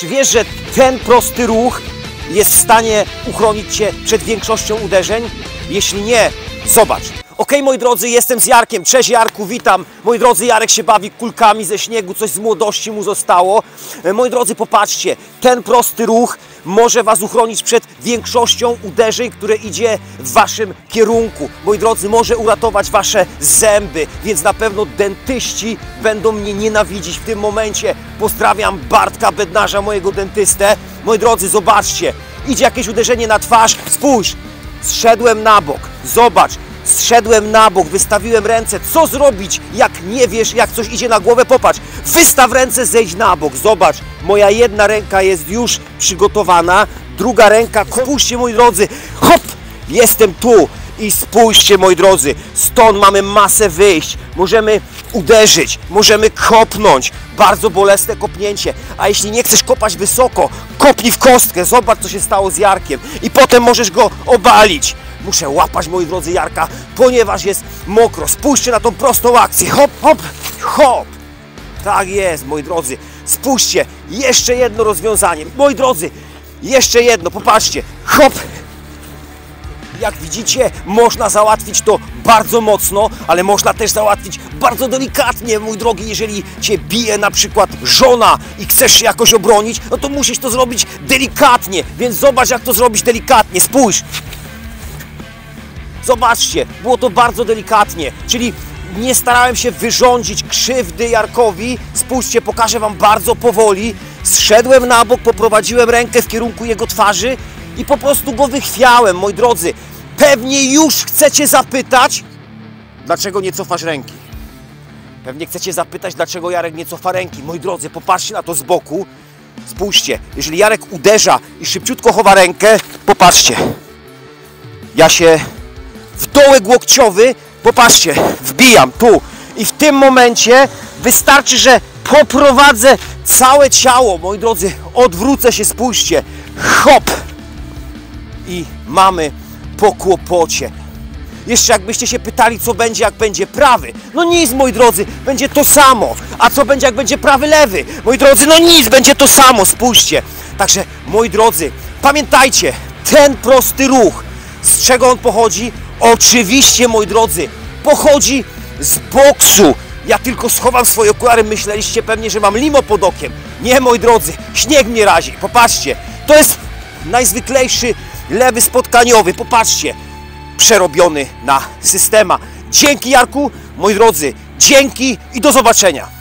Czy wiesz, że ten prosty ruch jest w stanie uchronić Cię przed większością uderzeń? Jeśli nie, zobacz. Okej, moi drodzy, jestem z Jarkiem. Cześć Jarku, witam. Moi drodzy, Jarek się bawi kulkami ze śniegu, coś z młodości mu zostało. E, Moi drodzy, popatrzcie, ten prosty ruch może Was uchronić przed większością uderzeń, które idzie w Waszym kierunku. Moi drodzy, może uratować Wasze zęby, więc na pewno dentyści będą mnie nienawidzić w tym momencie. Pozdrawiam Bartka Bednarza, mojego dentystę. Moi drodzy, zobaczcie, idzie jakieś uderzenie na twarz, spójrz, zszedłem na bok, zobacz, zszedłem na bok, wystawiłem ręce, co zrobić, jak nie wiesz, jak coś idzie na głowę, popatrz, wystaw ręce, zejdź na bok, zobacz, moja jedna ręka jest już przygotowana, druga ręka, spójrzcie moi drodzy, hop, jestem tu i spójrzcie moi drodzy, stąd mamy masę wyjść, możemy uderzyć, możemy kopnąć, bardzo bolesne kopnięcie, a jeśli nie chcesz kopać wysoko, kopnij w kostkę, zobacz co się stało z Jarkiem i potem możesz go obalić. Muszę łapać, moi drodzy, Jarka, ponieważ jest mokro. Spójrzcie na tą prostą akcję. Hop, hop, hop. Tak jest, moi drodzy. Spójrzcie, jeszcze jedno rozwiązanie. Moi drodzy, jeszcze jedno, popatrzcie. Hop. Jak widzicie, można załatwić to bardzo mocno, ale można też załatwić bardzo delikatnie, mój drogi. Jeżeli cię bije na przykład żona i chcesz się jakoś obronić, no to musisz to zrobić delikatnie. Więc zobacz, jak to zrobić delikatnie. Spójrz. Zobaczcie, było to bardzo delikatnie, czyli nie starałem się wyrządzić krzywdy Jarkowi. Spójrzcie, pokażę Wam bardzo powoli. Zszedłem na bok, poprowadziłem rękę w kierunku jego twarzy i po prostu go wychwiałem, moi drodzy. Pewnie już chcecie zapytać, dlaczego nie cofasz ręki. Pewnie chcecie zapytać, dlaczego Jarek nie cofa ręki. Moi drodzy, popatrzcie na to z boku. Spójrzcie, jeżeli Jarek uderza i szybciutko chowa rękę, popatrzcie. Ja się w dołek łokciowy, popatrzcie, wbijam tu i w tym momencie wystarczy, że poprowadzę całe ciało, moi drodzy, odwrócę się, spójrzcie, hop i mamy po kłopocie. Jeszcze jakbyście się pytali, co będzie, jak będzie prawy. No nic, moi drodzy, będzie to samo. A co będzie, jak będzie prawy, lewy? Moi drodzy, no nic, będzie to samo, spójrzcie. Także, moi drodzy, pamiętajcie, ten prosty ruch, z czego on pochodzi? Oczywiście, moi drodzy, pochodzi z boksu. Ja tylko schowam swoje okulary, myśleliście pewnie, że mam limo pod okiem. Nie, moi drodzy, śnieg mnie razi. Popatrzcie, to jest najzwyklejszy lewy spotkaniowy. Popatrzcie, przerobiony na systema. Dzięki Jarku, moi drodzy, dzięki i do zobaczenia.